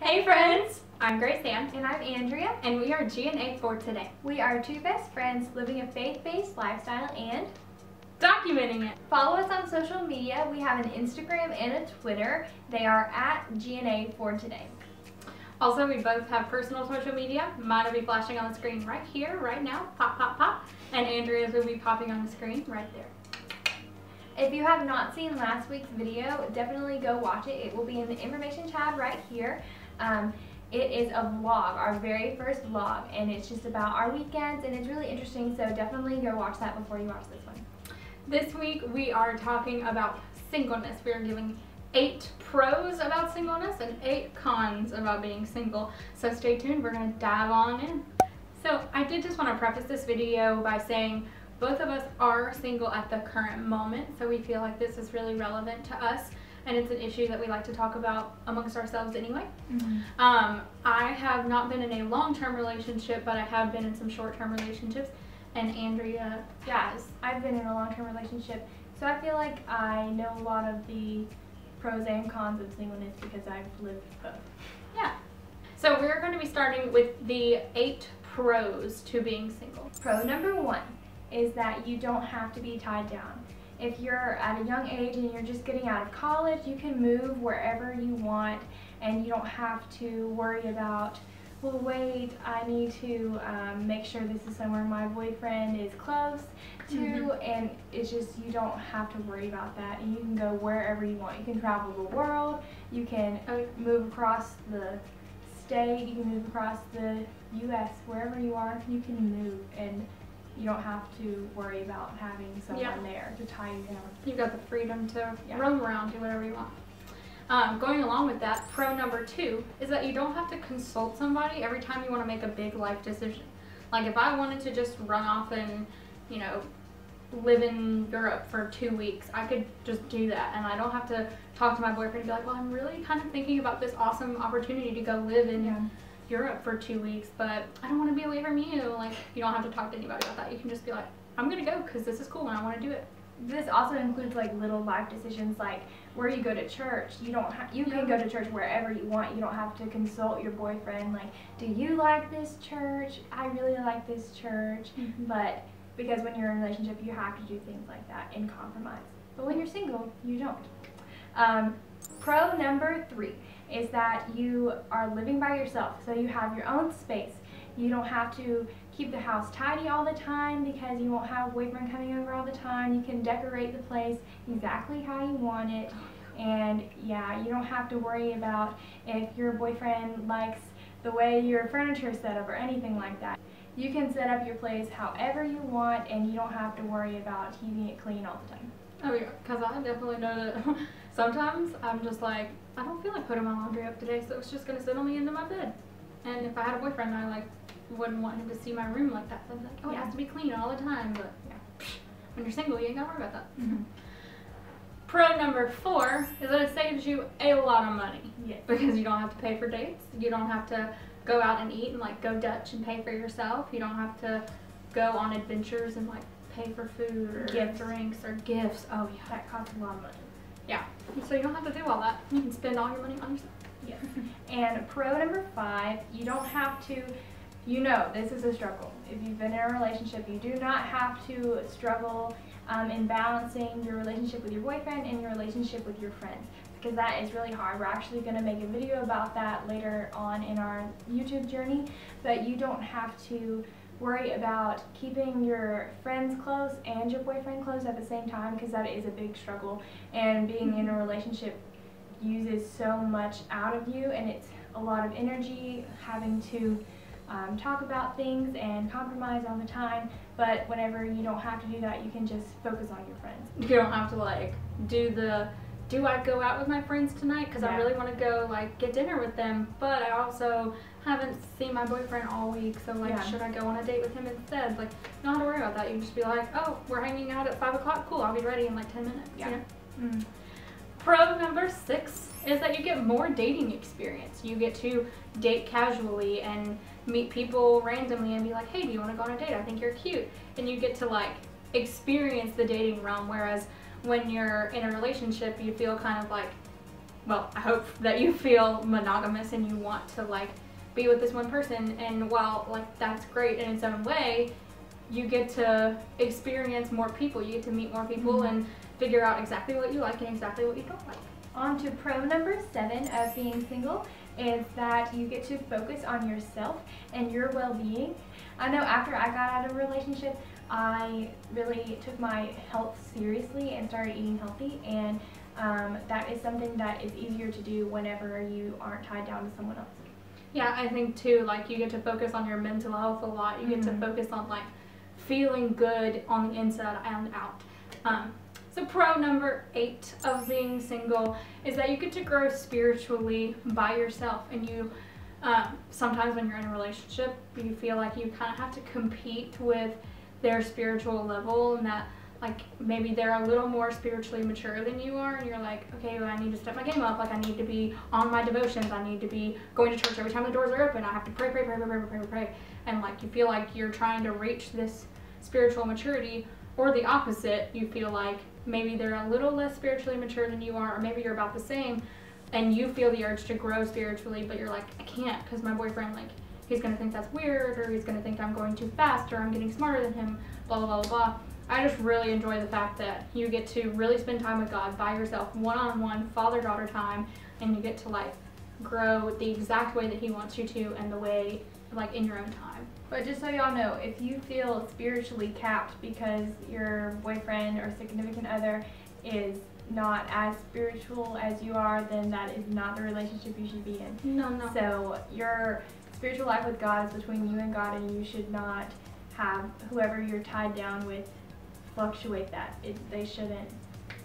Hey friends! I'm Grace Ann, And I'm Andrea. and we are G&A for today, We are two best friends living a faith-based lifestyle and documenting it. follow us on social media. We have an Instagram and a Twitter. They are at G&A for today. Also, we both have personal social media. Mine will be flashing on the screen right here, right now. Pop, pop, pop. And Andrea's will be popping on the screen right there. If you have not seen last week's video, definitely go watch it. It will be in the information tab right here. Um, it is a vlog, our very first vlog, and it's just about our weekends, and it's really interesting, so definitely go watch that before you watch this one. This week, we are talking about singleness. We are giving eight pros about singleness and eight cons about being single. So stay tuned, we're gonna dive on in. So I did just wanna preface this video by saying both of us are single at the current moment, so we feel like this is really relevant to us and it's an issue that we like to talk about amongst ourselves anyway. Um, I have not been in a long-term relationship, but I have been in some short-term relationships, and Andrea Yeah, has. I've been in a long-term relationship, so I feel like I know a lot of the pros and cons of singleness because I've lived both. Yeah. So we're going to be starting with the eight pros to being single. Pro number one is that you don't have to be tied down. If you're at a young age and you're just getting out of college, you can move wherever you want and you don't have to worry about, well, wait, I need to um, make sure this is somewhere my boyfriend is close to, Mhm. and it's just you don't have to worry about that. And you can go wherever you want. You can travel the world, you can Oh, move across the state, you can move across the U.S. Wherever you are, you can move, and you don't have to worry about having someone Yeah. there to tie you down. You've got the freedom to Yeah. roam around, do whatever you want. Um, going along with that, pro number two is that you don't have to consult somebody every time you want to make a big life decision. Like if I wanted to just run off and, you know, live in Europe for two weeks, I could just do that. And I don't have to talk to my boyfriend and be like, well, I'm really kind of thinking about this awesome opportunity to go live in Yeah. Europe for two weeks, but I don't want to be away from you. Like, you don't have to talk to anybody about that. You can just be like, I'm going to go because this is cool and I want to do it. This also includes like little life decisions, like where you go to church. You don't ha- you can go to church wherever you want. You don't have to consult your boyfriend. Like, do you like this church? I really like this church. But because when you're in a relationship, you have to do things like that and compromise. But when you're single, you don't. Um, pro number three is that you are living by yourself, so you have your own space. You don't have to keep the house tidy all the time because you won't have boyfriend coming over all the time. You can decorate the place exactly how you want it. And yeah, you don't have to worry about if your boyfriend likes the way your furniture is set up or anything like that. You can set up your place however you want and you don't have to worry about keeping it clean all the time. Oh yeah, because I definitely know that sometimes I'm just like, I don't feel like putting my laundry up today, so it's just gonna sit on the end of my bed. And if I had a boyfriend, I like wouldn't want him to see my room like that. So I'm like, oh, it has to be clean all the time. But yeah, when you're single, you ain't gotta worry about that. Mm-hmm. Pro number four is that it saves you a lot of money Yes. because you don't have to pay for dates. You don't have to go out and eat and like go Dutch and pay for yourself. You don't have to go on adventures and like pay for food or Gifts. drinks or gifts. Oh yeah. That costs a lot of money. So you don't have to do all that. You can spend all your money on yourself. Yes. And pro number five, you don't have to, you know, this is a struggle. If you've been in a relationship, you do not have to struggle um, in balancing your relationship with your boyfriend and your relationship with your friends because that is really hard. We're actually going to make a video about that later on in our YouTube journey, but you don't have to worry about keeping your friends close and your boyfriend close at the same time because that is a big struggle. And being in a relationship uses so much out of you and it's a lot of energy having to um, talk about things and compromise all the time. But whenever you don't have to do that you can just focus on your friends. You don't have to like do the do I go out with my friends tonight? Because I really want to go like get dinner with them, but I also haven't seen my boyfriend all week, so like Yeah. should I go on a date with him instead? Like have to worry about that. You just be like, oh, we're hanging out at five o'clock. Cool, I'll be ready in like ten minutes. Yeah. You know? mm. Pro number six is that you get more dating experience. You get to date casually and meet people randomly and be like, hey, do you want to go on a date? I think you're cute. And you get to like experience the dating realm. Whereas when you're in a relationship, you feel kind of like well, I hope that you feel monogamous and you want to like be with this one person. And while like that's great in its own way, you get to experience more people. You get to meet more people Mhm. and figure out exactly what you like and exactly what you don't like. On to pro number seven of being single is that you get to focus on yourself and your well being. I know after I got out of a relationship, I really took my health seriously and started eating healthy, and um, that is something that is easier to do whenever you aren't tied down to someone else. Yeah, I think too, like you get to focus on your mental health a lot. You get Mhm. to focus on like feeling good on the inside and out. Um, so, pro number eight of being single is that you get to grow spiritually by yourself. And you, um, sometimes when you're in a relationship, you feel like you kind of have to compete with their spiritual level and that like maybe they're a little more spiritually mature than you are and you're like okay well, i need to step my game up. Like i need to be on my devotions. I need to be going to church every time the doors are open. I have to pray pray pray pray pray pray pray, pray. and like you feel like you're trying to reach this spiritual maturity or the opposite. You feel like maybe they're a little less spiritually mature than you are or maybe you're about the same and you feel the urge to grow spiritually but you're like i can't because my boyfriend like he's gonna think that's weird or he's gonna think i'm going too fast or i'm getting smarter than him blah blah blah blah I just really enjoy the fact that you get to really spend time with God by yourself, one on one, father daughter time, and you get to like grow the exact way that He wants you to and the way, like, in your own time. But just so y'all know, if you feel spiritually capped because your boyfriend or significant other is not as spiritual as you are, then that is not the relationship you should be in. No, no. So your spiritual life with God is between you and God, and you should not have whoever you're tied down with fluctuate that. It, they shouldn't.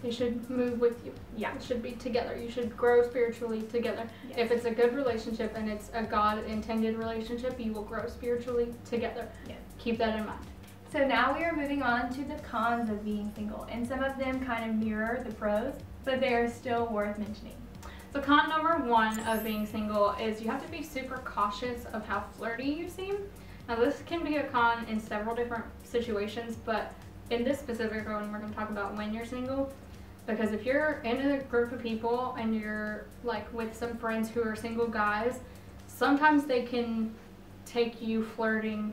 They should move with you. Yeah. It should be together. You should grow spiritually together. Yes. If it's a good relationship and it's a God intended relationship, you will grow spiritually together. Yes. Keep that in mind. So now we are moving on to the cons of being single, and some of them kind of mirror the pros, but they are still worth mentioning. So con number one of being single is you have to be super cautious of how flirty you seem. Now this can be a con in several different situations, but in this specific one we're going to talk about when you're single. Because if you're in a group of people and you're like with some friends who are single guys, sometimes they can take you flirting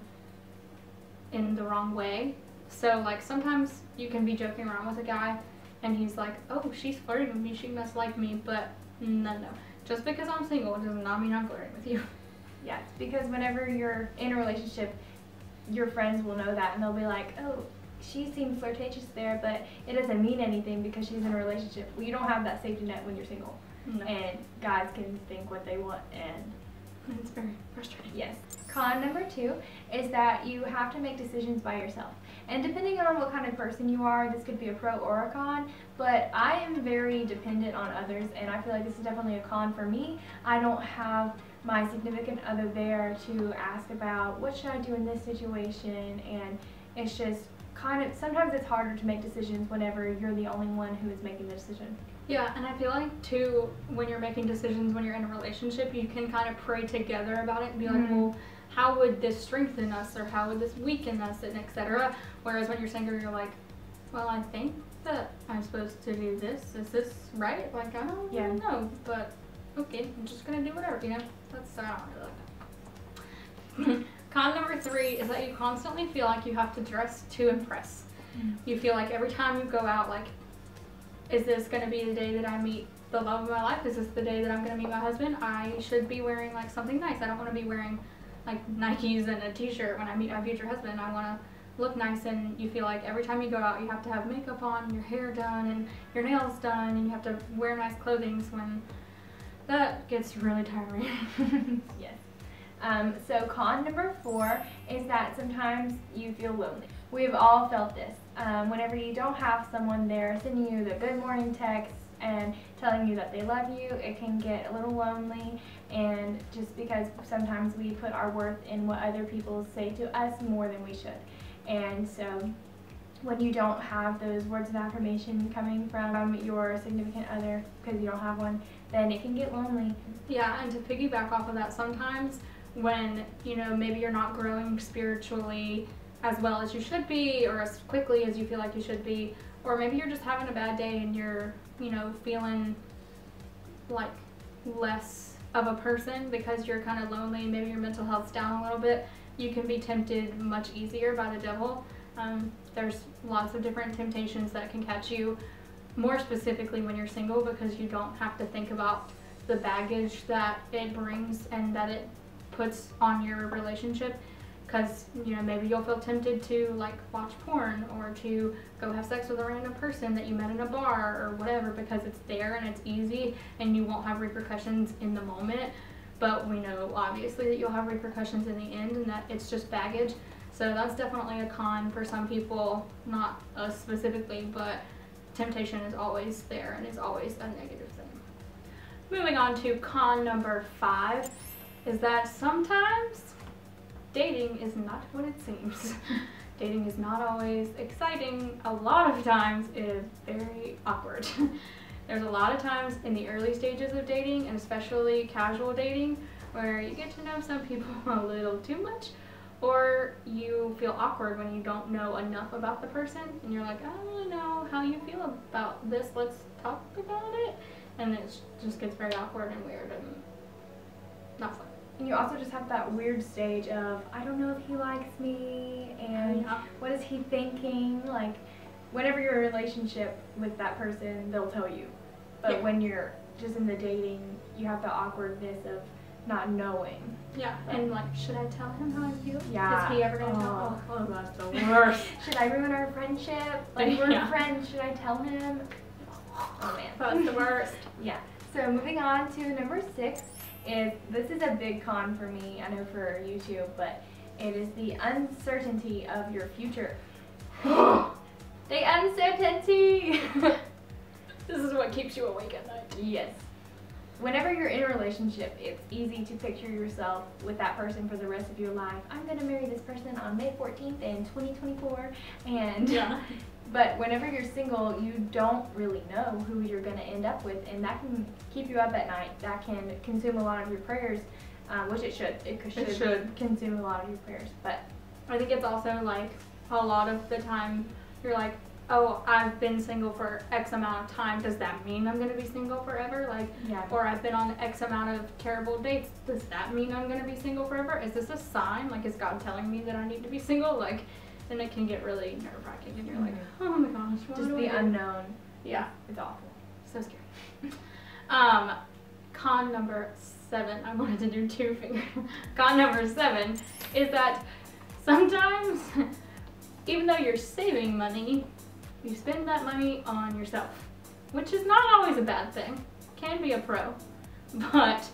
in the wrong way. So like sometimes you can be joking around with a guy and he's like, "Oh, she's flirting with me. She must like me." But no, no. Just because I'm single does not mean I'm flirting with you. Yes, because whenever you're in a relationship, your friends will know that and they'll be like, oh, she seemed flirtatious there, but it doesn't mean anything because she's in a relationship. Well, you don't have that safety net when you're single. No. And guys can think what they want and it's very frustrating. Yes. Con number two is that you have to make decisions by yourself. And depending on what kind of person you are, this could be a pro or a con, but I am very dependent on others, and I feel like this is definitely a con for me. I don't have my significant other there to ask about what should I do in this situation, and it's just kind of sometimes it's harder to make decisions whenever you're the only one who is making the decision. Yeah, and I feel like too when you're making decisions when you're in a relationship, you can kind of pray together about it and be like, Mhm. well, how would this strengthen us or how would this weaken us and etc. Whereas when you're single, you're like, well, I think that I'm supposed to do this. Is this right? Like I don't Yeah. know, but okay, I'm just gonna do whatever. You know, that's I don't really like that. Con number three is that you constantly feel like you have to dress to impress. Mm. You feel like every time you go out, like, is this going to be the day that I meet the love of my life? Is this the day that I'm going to meet my husband? I should be wearing like something nice. I don't want to be wearing like Nikes and a t-shirt when I meet my future husband. I want to look nice and you feel like every time you go out you have to have makeup on, your hair done and your nails done and you have to wear nice clothing when that gets really tiring. yes. Um, so con number four is that sometimes you feel lonely. We've all felt this. Um, whenever you don't have someone there sending you the good morning texts and telling you that they love you, it can get a little lonely. And just because sometimes we put our worth in what other people say to us more than we should. And so when you don't have those words of affirmation coming from your significant other because you don't have one, then it can get lonely. Yeah, and to piggyback off of that, sometimes when you know maybe you're not growing spiritually as well as you should be, or as quickly as you feel like you should be, or maybe you're just having a bad day and you're you know feeling like less of a person because you're kind of lonely maybe your mental health's down a little bit. You can be tempted much easier by the devil. Um, there's lots of different temptations that can catch you more specifically when you're single because you don't have to think about the baggage that it brings and that it puts on your relationship because you know maybe you'll feel tempted to like watch porn or to go have sex with a random person that you met in a bar or whatever because it's there and it's easy and you won't have repercussions in the moment. But we know obviously that you'll have repercussions in the end and that it's just baggage. So that's definitely a con for some people not us specifically but temptation is always there and is always a negative thing. Moving on to con number five is that sometimes dating is not what it seems. dating is not always exciting. A lot of times it is very awkward. There's a lot of times in the early stages of dating, and especially casual dating, where you get to know some people a little too much, or you feel awkward when you don't know enough about the person, and you're like, I don't know how you feel about this, let's talk about it. And it just gets very awkward and weird and not fun. And you also just have that weird stage of, I don't know if he likes me, and Yeah. what is he thinking? Like, whenever you're in a relationship with that person, they'll tell you. But Yeah. when you're just in the dating, you have the awkwardness of not knowing. Yeah, and like, should I tell him how I feel? Yeah. Is he ever gonna Oh. tell? Oh, oh, that's the worst. Should I ruin our friendship? Like, we're Yeah. friends. Should I tell him? Oh, man. that's the worst. Yeah. So moving on to number six is this is a big con for me. I know for you too, but it is the uncertainty of your future. the uncertainty. This is what keeps you awake at night. yes. Whenever you're in a relationship, it's easy to picture yourself with that person for the rest of your life. I'm gonna marry this person on May 14th in 2024, and Yeah. But whenever you're single, you don't really know who you're going to end up with, and that can keep you up at night. That can consume a lot of your prayers, um, which it should. It should, It should. consume a lot of your prayers. But I think it's also like a lot of the time you're like, oh, I've been single for X amount of time. Does that mean I'm gonna be single forever? Like, yeah, or I've been on X amount of terrible dates. Does that mean I'm gonna be single forever? Is this a sign? Like, is God telling me that I need to be single? Like, then it can get really nerve wracking, and you're like, oh my gosh, what just the unknown. Yeah. It's awful. So scary. Um, con number seven. I wanted to do two finger. con number seven is that sometimes, even though you're saving money, you spend that money on yourself, which is not always a bad thing. Can be a pro, but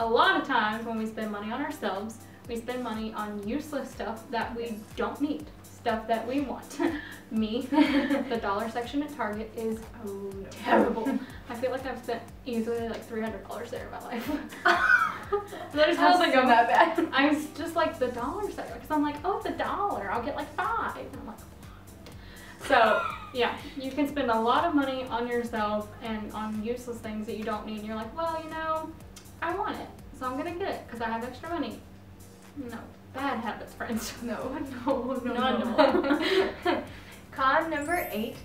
a lot of times when we spend money on ourselves, we spend money on useless stuff that we don't need, stuff that we want. Me, the dollar section at Target is Oh no. terrible. I feel like I've spent easily like three hundred dollars there in my life. I don't think that bad. I was just like the dollar section because I'm like, oh, it's a dollar. I'll get like five. And I'm like, so yeah, you can spend a lot of money on yourself and on useless things that you don't need. And you're like, well, you know, I want it, so I'm gonna get it because I have extra money. No, bad habits, friends. No, no, no, No, no. Con number eight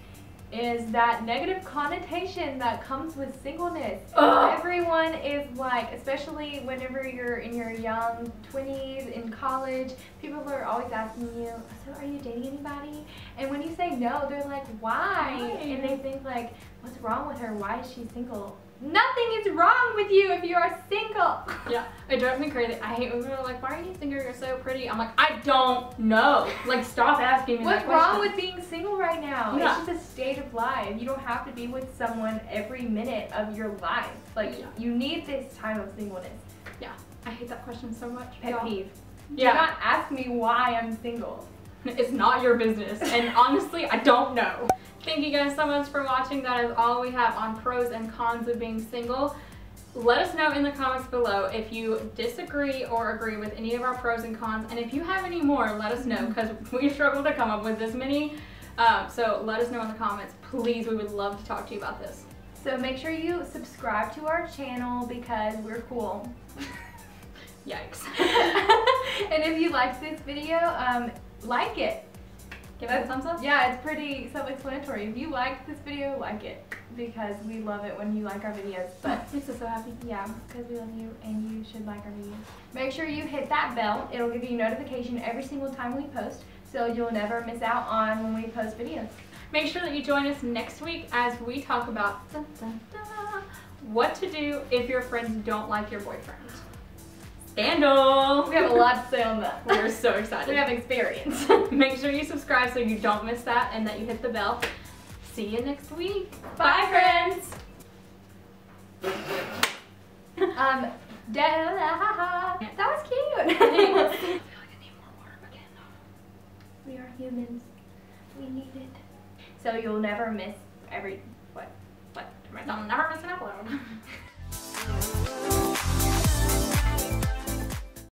is that negative connotation that comes with singleness. Ugh. Everyone is like, especially whenever you're in your young 20s in college, people are always asking you, so are you dating anybody? And when you say no, they're like, why? Why? And they think like, what's wrong with her? Why is she single? Nothing is wrong with you if you are single. Yeah, it drives me crazy. I hate when people are like, why are you single? You're so pretty. I'm like, I don't know. Like, stop asking me What's wrong with being single right now? Yeah. It's just a state of life. You don't have to be with someone every minute of your life. Like Yeah. you need this time of singleness. Yeah, I hate that question so much. Pet peeve. Yeah. Do not ask me why I'm single. It's not your business. And honestly, I don't know. Thank you guys so much for watching. That is all we have on pros and cons of being single. Let us know in the comments below if you disagree or agree with any of our pros and cons. And if you have any more, let us know because we struggled to come up with this many. Um, so let us know in the comments. Please, we would love to talk to you about this. So make sure you subscribe to our channel because we're cool. Yikes. and if you liked this video, um, like it. Give it a thumbs up. Yeah, it's pretty self-explanatory. If you liked this video, like it. because we love it when you like our videos. But makes us so happy. yeah, because we love you and you should like our videos. Make sure you hit that bell. It'll give you notification every single time we post so you'll never miss out on when we post videos. Make sure that you join us next week as we talk about dun, dun, dun, what to do if your friends don't like your boyfriend. Scandal! We have a lot to say on that. We're so excited. We have experience. Make sure you subscribe so you don't miss that and that you hit the bell. See you next week. Bye, friends. um, that was cute. Thanks. we are humans. We need it. So you'll never miss every what? What? Don't never miss an upload.